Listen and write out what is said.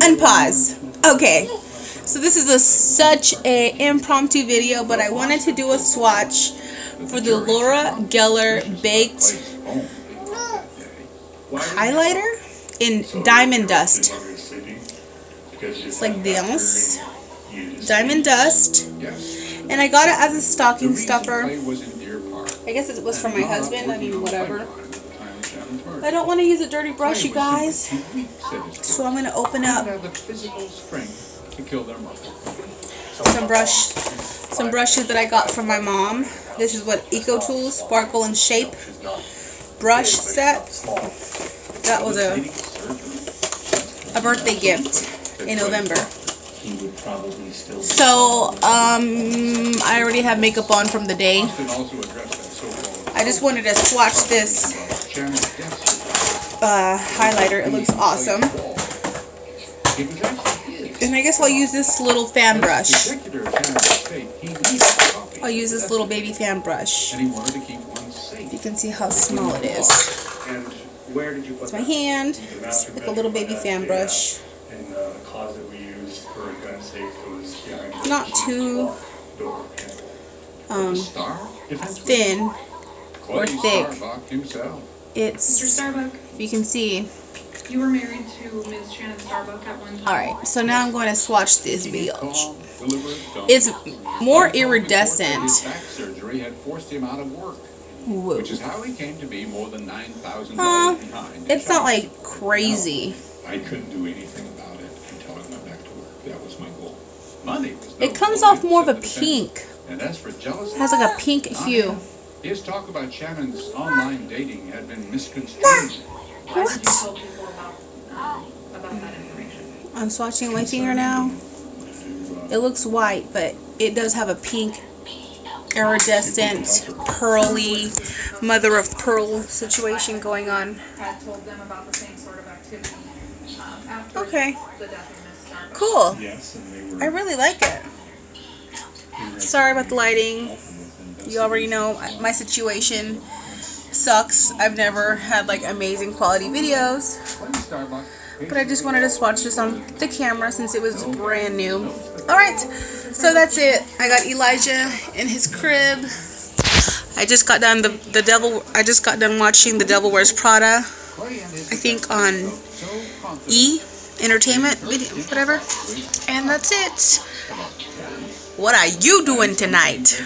Unpause. Okay. So this is a such a impromptu video, but I wanted to do a swatch for the Laura Geller Baked Highlighter in Diamond Dust. It's like this. Diamond Dust. And I got it as a stocking stuffer. I guess it was for my husband. I mean, whatever. I don't want to use a dirty brush, you guys. So I'm going to open up some brush, some brushes that I got from my mom. This is what Eco Tools Sparkle and Shape brush set. That was a a birthday gift in November. So, um, I already have makeup on from the day. I just wanted to swatch this uh, highlighter. It looks awesome. And I guess I'll use this little fan brush. I'll use this little baby fan brush. You can see how small it is. It's my hand. It's like a little baby fan brush. Not too um, thin or thick. It's, Mr. Starbuck, you can see. you were married to Ms. Shannon Starbuck at one time. Alright, so now I'm going to swatch this video. It's more iridescent. surgery had forced him out of work, Whoa. which is how he came to be more than nine thousand dollars behind. in it's not like crazy. I couldn't do anything about it until I went back to work. That was my goal. Money It comes off more of a except the defense. pink. And as for jealousy, It has like a pink not hue. Him. His talk about Shannon's online dating had been misconstrued. Why did you What? tell people about, um, about that information? I'm swatching my finger now. It looks white, but it does have a pink, iridescent, pearly, mother of pearl situation going on. Had told them about the same sort of activity um, Okay. the death of Ms. Starbuck. Cool. Yes, and they were. I really like it. Sorry about the lighting. You already know my situation sucks. I've never had like amazing quality videos. But I just wanted to swatch this on the camera since it was brand new. Alright, so that's it. I got Elijah in his crib. I just got done the the devil I just got done watching The Devil Wears Prada. I think on E Entertainment video whatever. And that's it. What are you doing tonight?